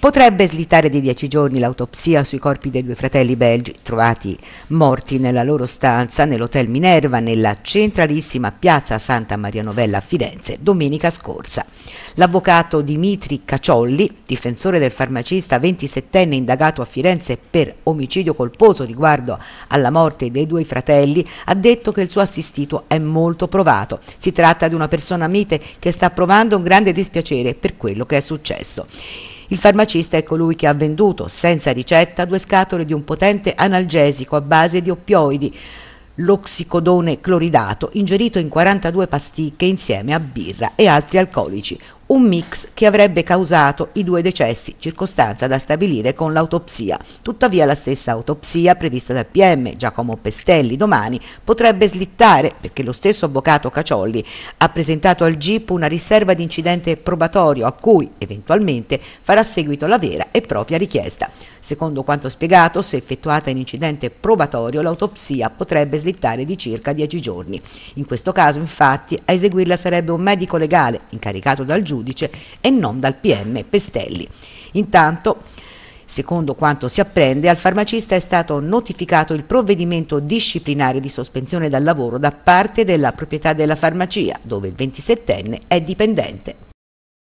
Potrebbe slittare di dieci giorni l'autopsia sui corpi dei due fratelli belgi trovati morti nella loro stanza nell'Hotel Minerva nella centralissima piazza Santa Maria Novella a Firenze domenica scorsa. L'avvocato Dimitri Caciolli, difensore del farmacista 27enne indagato a Firenze per omicidio colposo riguardo alla morte dei due fratelli, ha detto che il suo assistito è molto provato. Si tratta di una persona mite che sta provando un grande dispiacere per quello che è successo. Il farmacista è colui che ha venduto, senza ricetta, due scatole di un potente analgesico a base di oppioidi, l'oxicodone cloridato, ingerito in 42 pasticche insieme a birra e altri alcolici, un mix che avrebbe causato i due decessi, circostanza da stabilire con l'autopsia. Tuttavia la stessa autopsia prevista dal PM Giacomo Pestelli domani potrebbe slittare perché lo stesso avvocato Caciolli ha presentato al GIP una riserva di incidente probatorio a cui eventualmente farà seguito la vera e propria richiesta. Secondo quanto spiegato, se effettuata in incidente probatorio, l'autopsia potrebbe slittare di circa 10 giorni. In questo caso, infatti, a eseguirla sarebbe un medico legale incaricato dal giudice giudice e non dal PM Pestelli. Intanto, Secondo quanto si apprende, al farmacista è stato notificato il provvedimento disciplinare di sospensione dal lavoro da parte della proprietà della farmacia, dove il 27enne è dipendente.